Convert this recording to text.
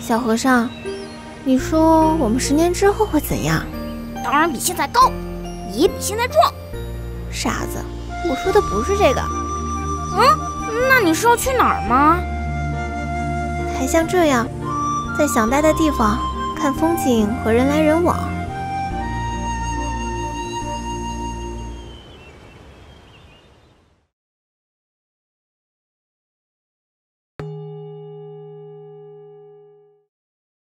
小和尚，你说我们十年之后会怎样？当然比现在高，也比现在壮。傻子，我说的不是这个。嗯，那你是要去哪儿吗？还像这样，在想待的地方看风景和人来人往。